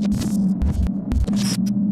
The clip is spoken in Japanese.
you